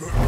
Huh?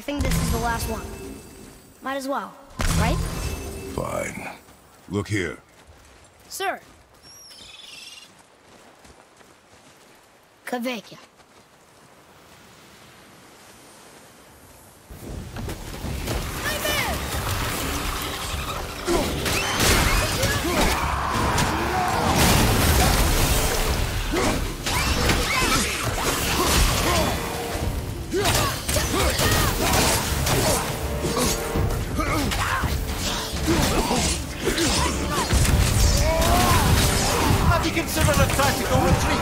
I think this is the last one. Might as well, right? Fine. Look here. Sir. Kavekya. Tactical retreat?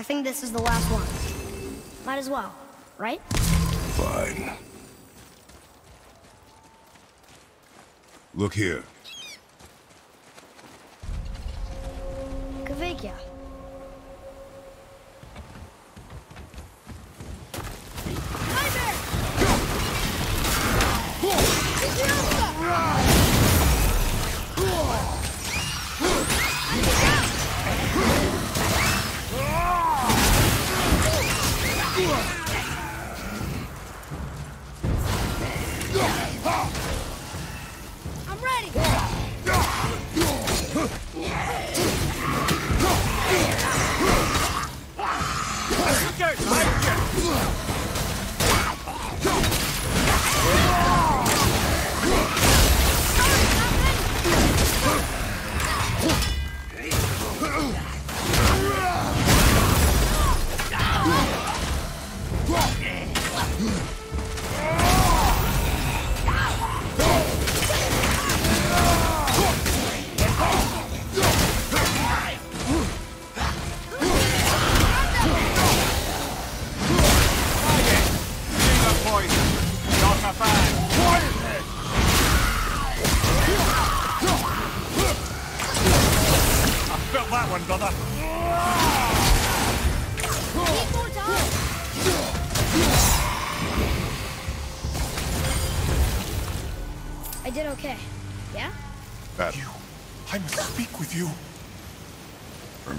I think this is the last one. Might as well, right? Fine. Look here. Kavekya.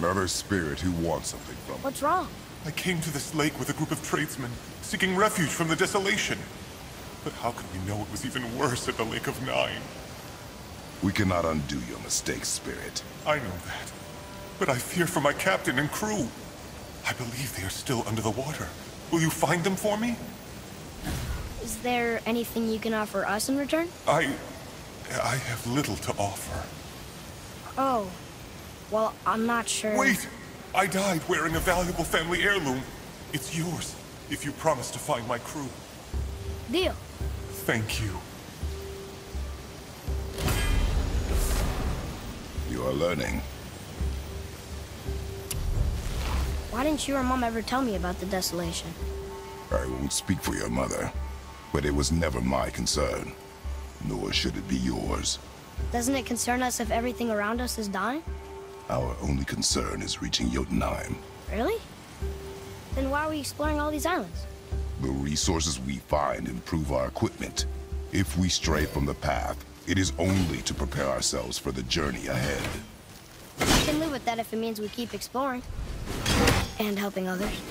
Another spirit who wants something from me. What's wrong? I came to this lake with a group of tradesmen, seeking refuge from the desolation. But how could we know it was even worse at the Lake of Nine? We cannot undo your mistakes, spirit. I know that. But I fear for my captain and crew. I believe they are still under the water. Will you find them for me? Is there anything you can offer us in return? I... I have little to offer. Oh. Well, I'm not sure. Wait! I died wearing a valuable family heirloom. It's yours, if you promise to find my crew. Deal. Thank you. You are learning. Why didn't you or Mom ever tell me about the desolation? I won't speak for your mother, but it was never my concern. Nor should it be yours. Doesn't it concern us if everything around us is dying? Our only concern is reaching Jotunheim. Really? Then why are we exploring all these islands? The resources we find improve our equipment. If we stray from the path, it is only to prepare ourselves for the journey ahead. I can live with that if it means we keep exploring. And helping others.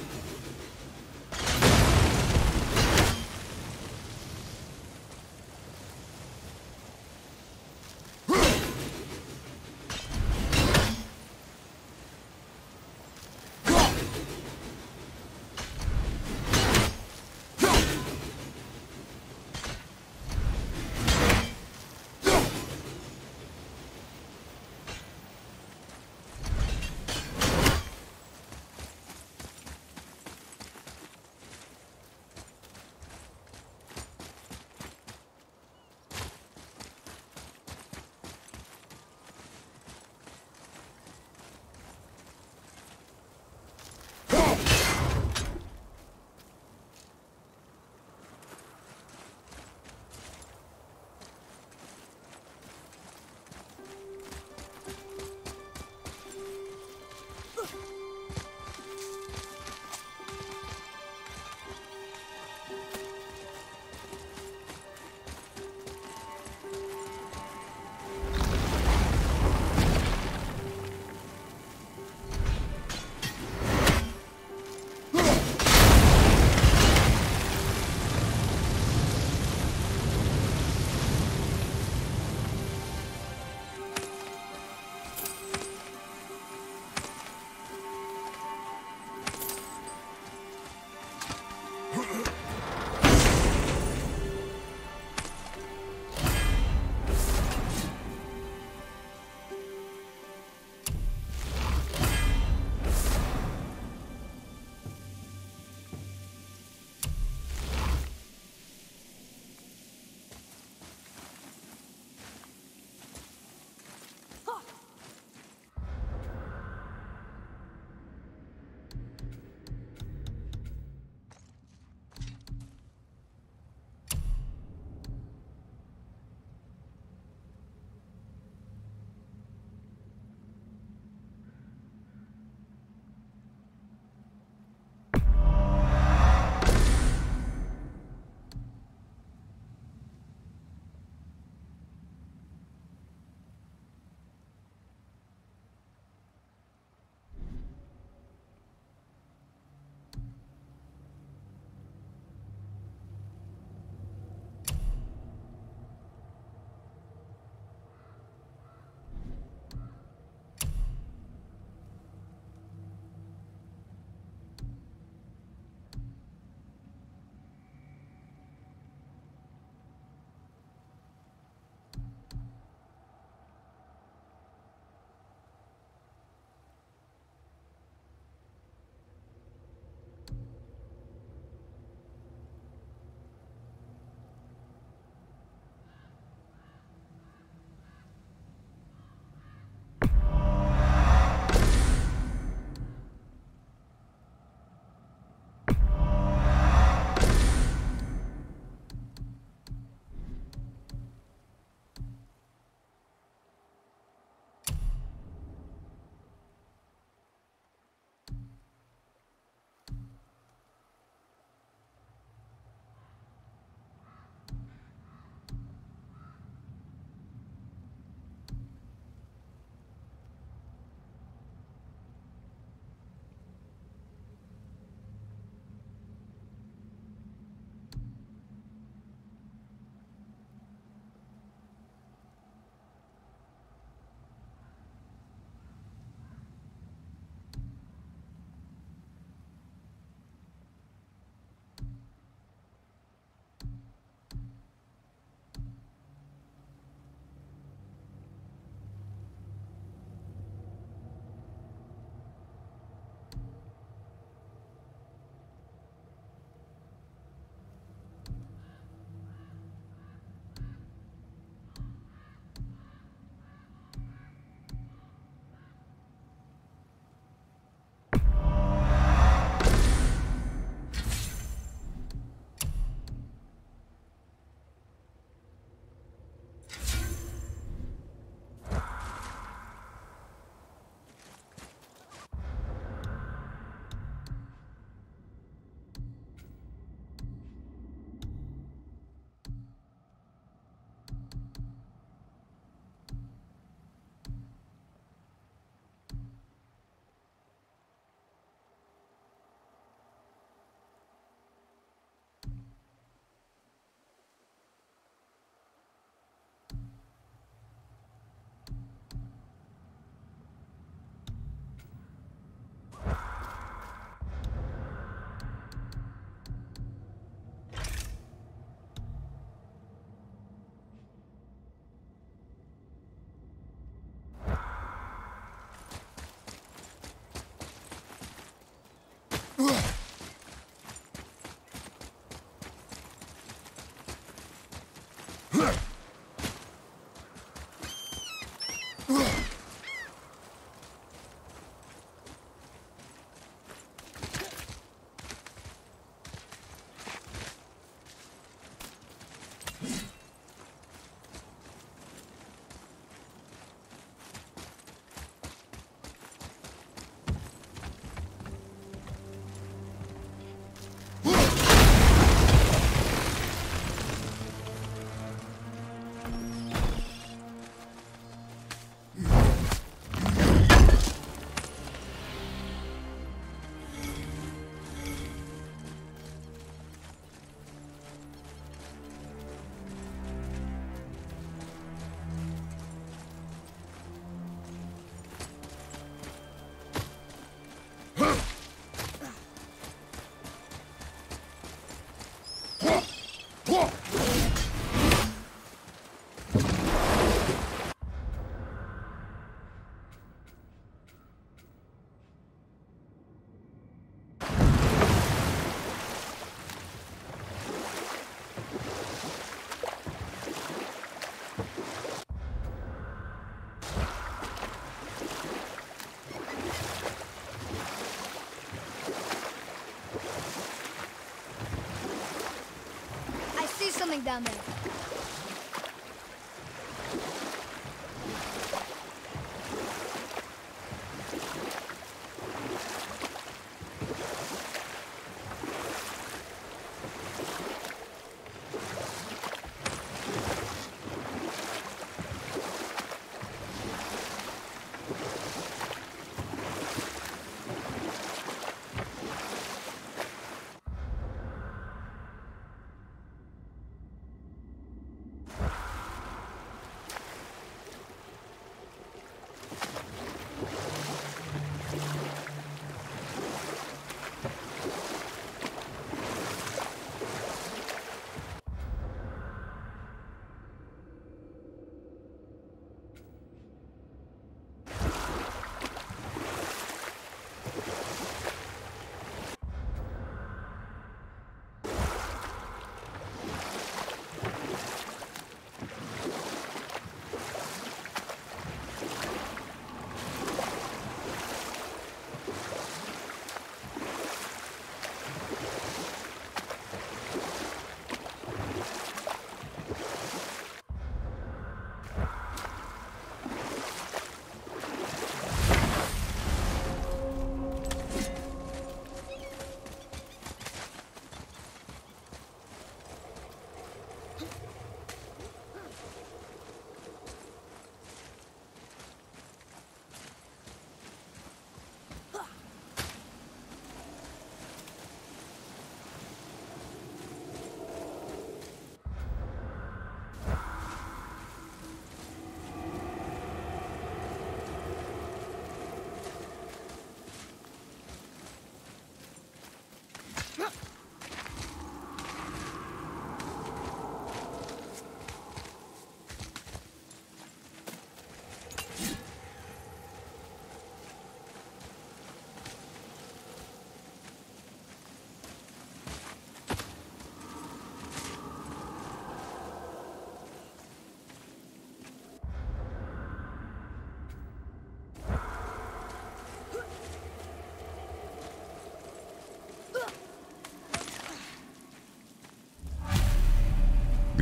Down there.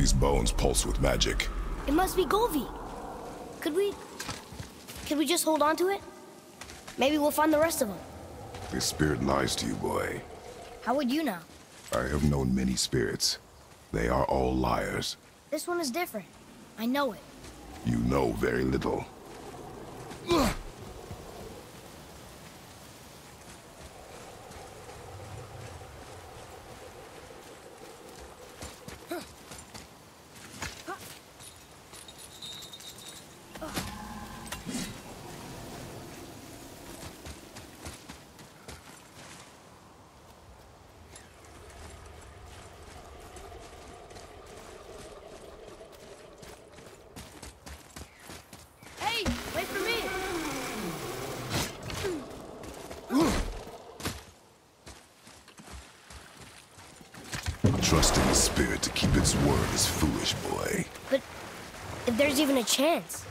These bones pulse with magic. It must be Golvi. Could we... Could we just hold on to it? Maybe we'll find the rest of them. This spirit lies to you, boy. How would you know? I have known many spirits. They are all liars. This one is different. I know it. You know very little. Hey, wait for me! Trusting the spirit to keep its word is foolish, boy. But if there's even a chance.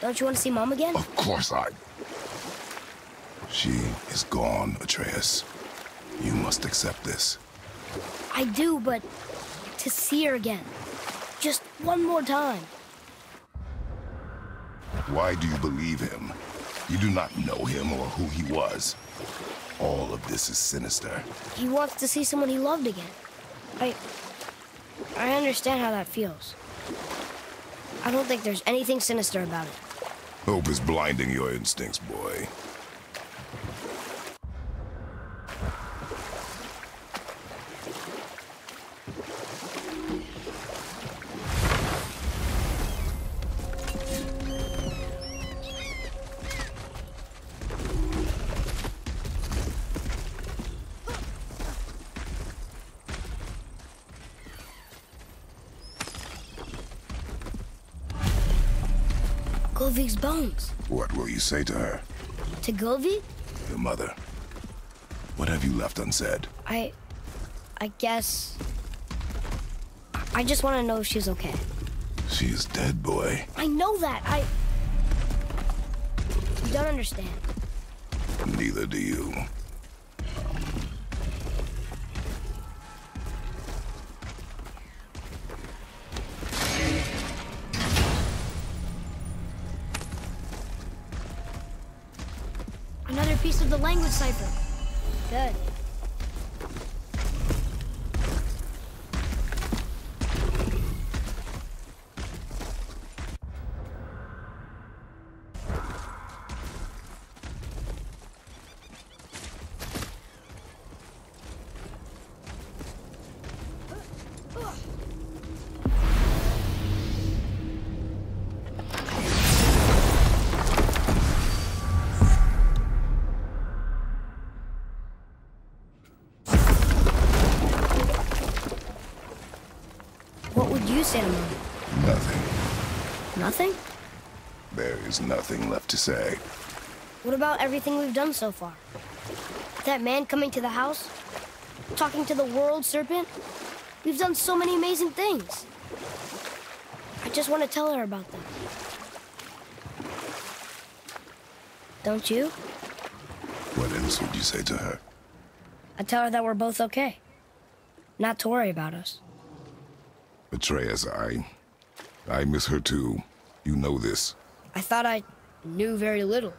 Don't you want to see Mom again? Of course I... She is gone, Atreus. You must accept this. I do, but to see her again. Just one more time. Why do you believe him? You do not know him or who he was. All of this is sinister. He wants to see someone he loved again. I... I understand how that feels. I don't think there's anything sinister about it. Hope is blinding your instincts, boy. Bones. What will you say to her? To Golvik? Your mother. What have you left unsaid? I... I guess... I just want to know if she's okay. She is dead, boy. I know that. I... You don't understand. Neither do you. Piece of the language cipher. Good. What would you say to Mom? Nothing. Nothing? There is nothing left to say. What about everything we've done so far? That man coming to the house? Talking to the world serpent? We've done so many amazing things. I just want to tell her about them. Don't you? What else would you say to her? I tell her that we're both okay. Not to worry about us. Atreus, I... I miss her too. You know this. I thought I knew very little.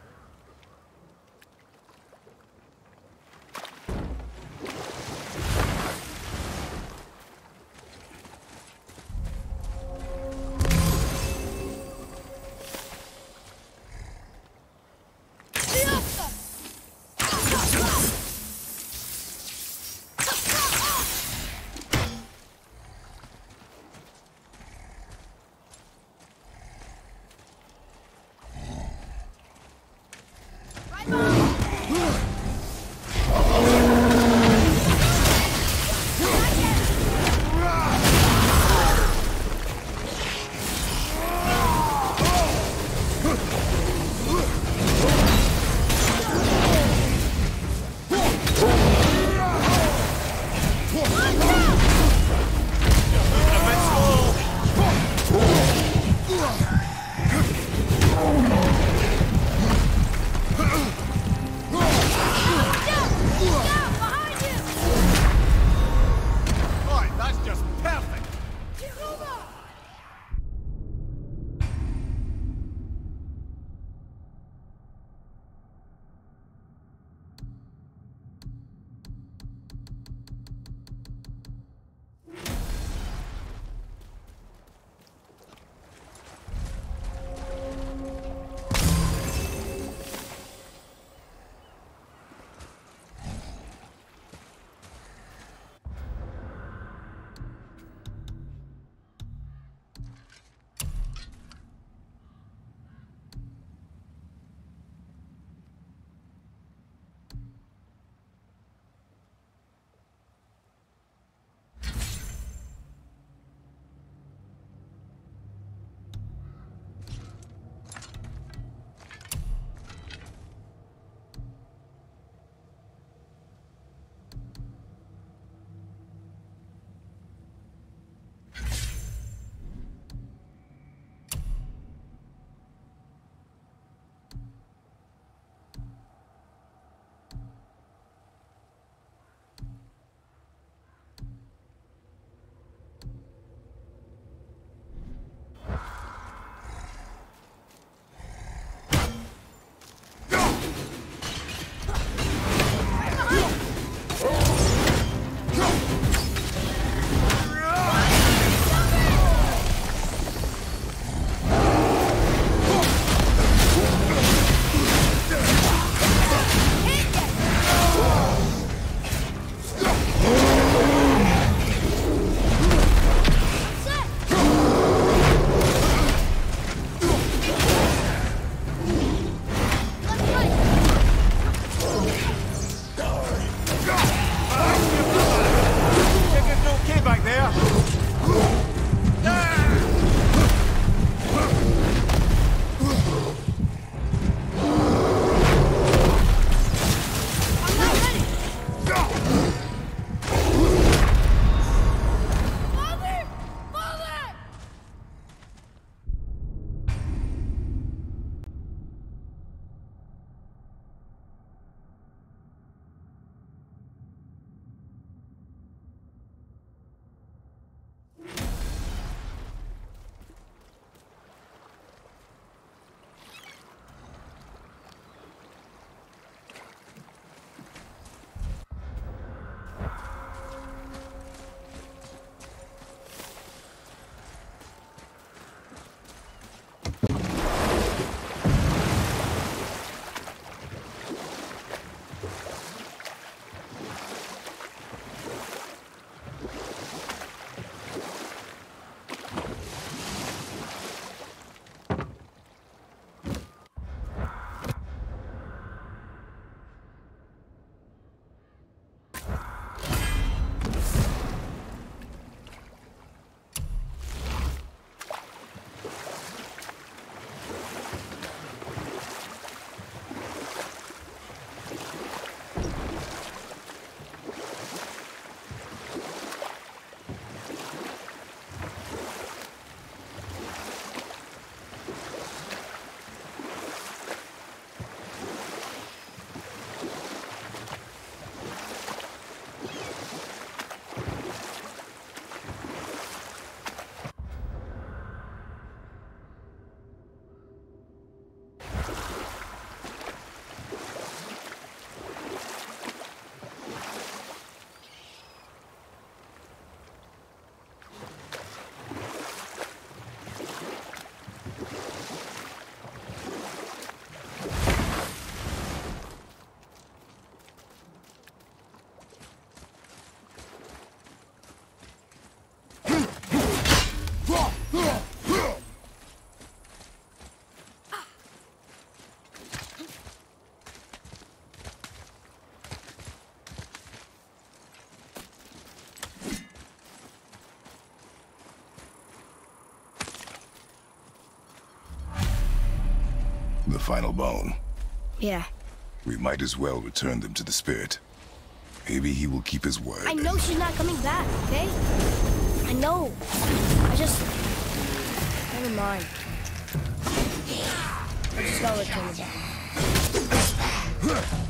The final bone. Yeah. We might as well return them to the spirit. Maybe he will keep his word. I know she's not coming back, okay? I know. I just... Never mind. I just gotta return back.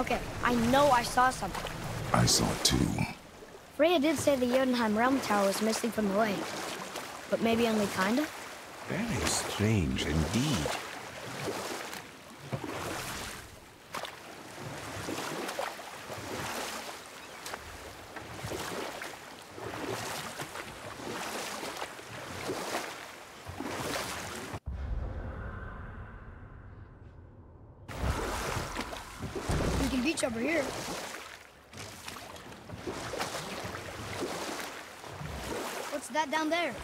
Okay, I know I saw something. I saw it too. Freya did say the Jotunheim Realm Tower was missing from the lake. But maybe only kinda? Very strange indeed. We can beach over here. What's that down there?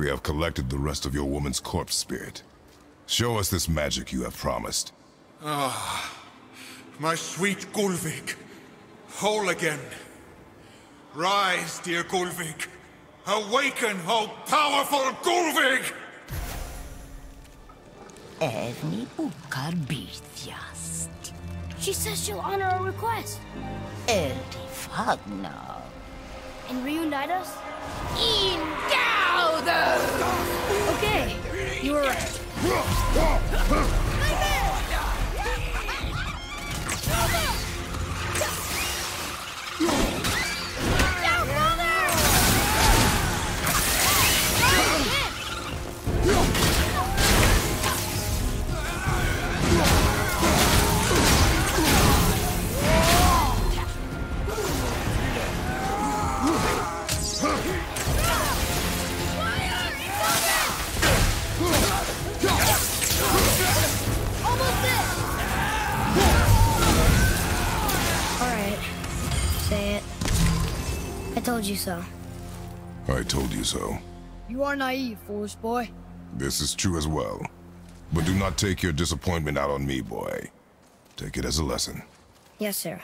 We have collected the rest of your woman's corpse spirit. Show us this magic you have promised. Ah, my sweet Gulvik. Whole again. Rise, dear Gulvik. Awaken, O powerful Gulvik! Erni ukar bitjast. She says she'll honor our request Erdi fagna. and reunite us. Okay, you were right. You so. I told you so. You are naive, foolish boy. This is true as well. But do not take your disappointment out on me, boy. Take it as a lesson. Yes, sir.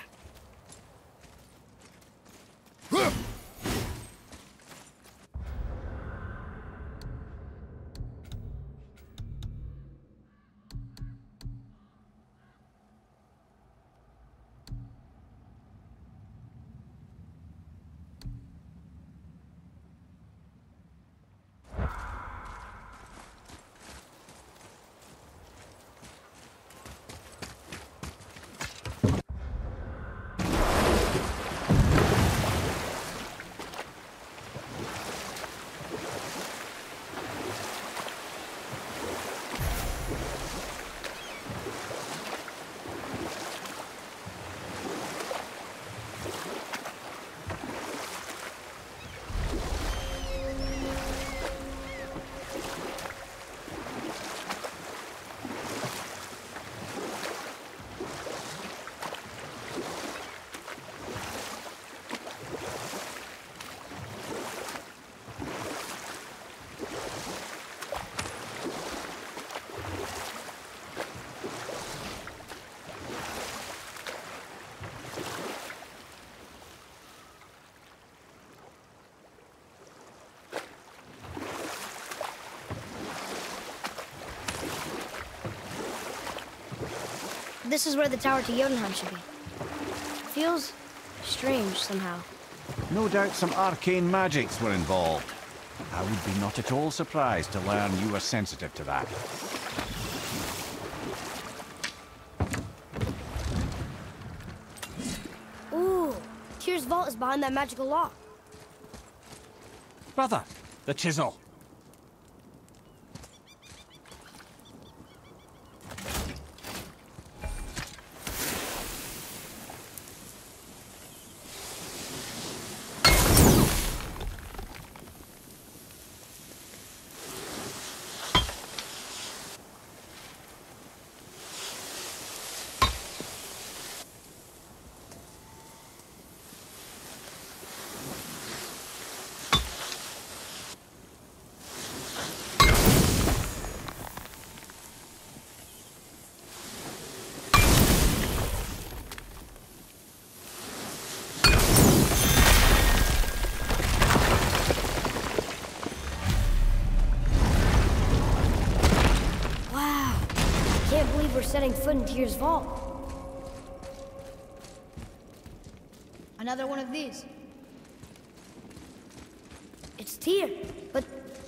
This is where the tower to Jotunheim should be. Feels strange somehow. No doubt some arcane magics were involved. I would be not at all surprised to learn you were sensitive to that. Ooh, Tyr's vault is behind that magical lock. Brother, the chisel. Foot in Tyr's vault. Another one of these. It's Tyr, but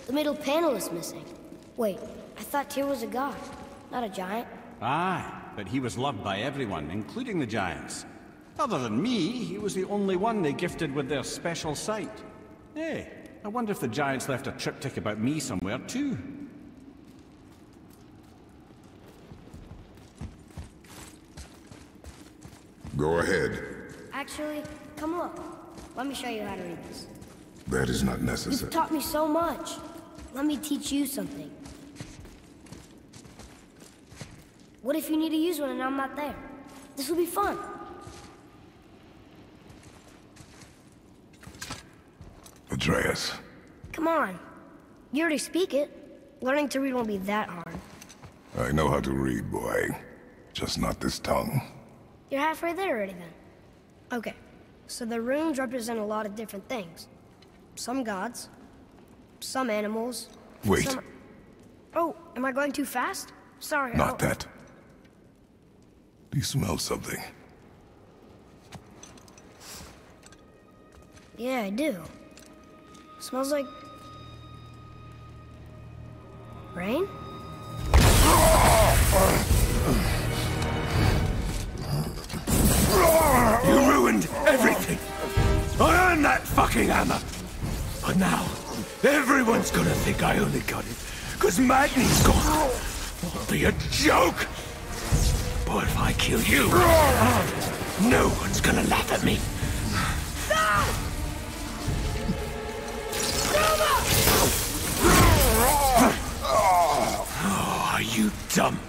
the middle panel is missing. Wait, I thought Tyr was a god, not a giant. Aye, but he was loved by everyone, including the Giants. Other than me, he was the only one they gifted with their special sight. Hey, I wonder if the Giants left a triptych about me somewhere, too. Go ahead. Actually, come look. Let me show you how to read this. That is not necessary. You've taught me so much. Let me teach you something. What if you need to use one and I'm not there? This will be fun. Atreus. Come on. You already speak it. Learning to read won't be that hard. I know how to read, boy. Just not this tongue. You're halfway there already then. Okay, so the runes represent a lot of different things. Some gods, some animals. Wait. some- Oh, am I going too fast? Sorry. Not I'll- that. Do you smell something? Yeah, I do. Smells like... Rain? Ah! You ruined everything. I earned that fucking hammer. But now, everyone's gonna think I only got it because Magni's gone. It'll be a joke. But if I kill you, no one's gonna laugh at me. Oh, are you dumb?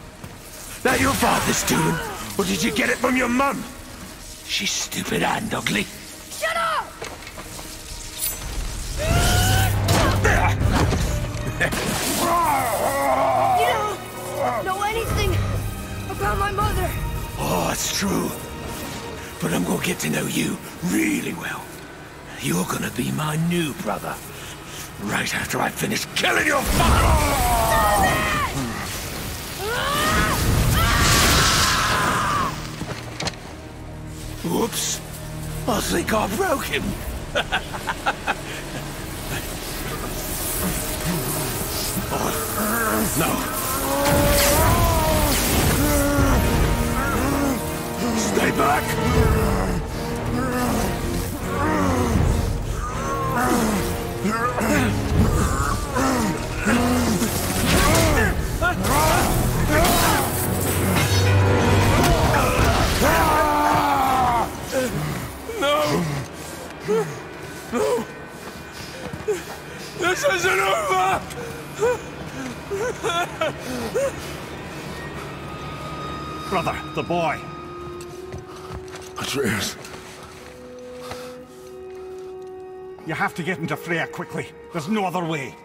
That your father's doing? Or did you get it from your mum? She's stupid and ugly. Shut up! You don't know anything about my mother. Oh, it's true. But I'm gonna get to know you really well. You're gonna be my new brother. Right after I finish killing your father! Whoops. I think I broke him. Oh, no. Stay back! This isn't over! Brother, the boy. Atreus. You have to get into Freya quickly. There's no other way.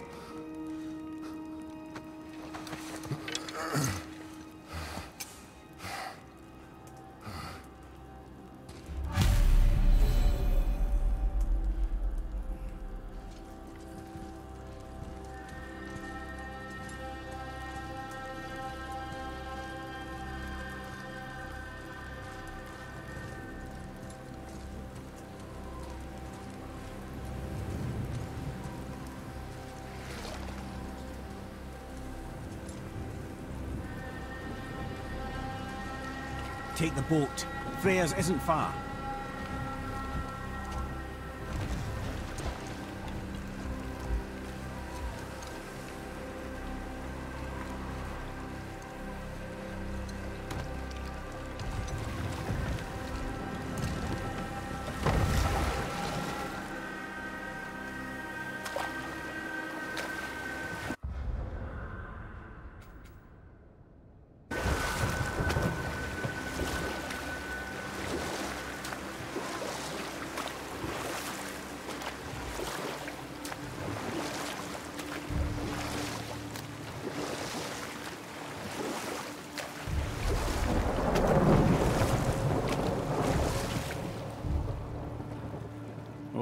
The boat. Freya's isn't far.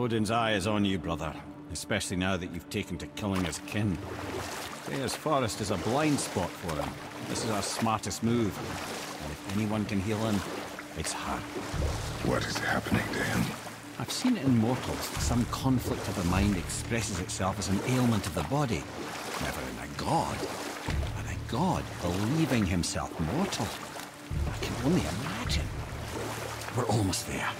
Odin's eye is on you, brother. Especially now that you've taken to killing his kin. Freya's forest is a blind spot for him. This is our smartest move. And if anyone can heal him, it's her. What is happening to him? I've seen it in mortals some conflict of the mind expresses itself as an ailment of the body. Never in a god. But a god believing himself mortal. I can only imagine. We're almost there.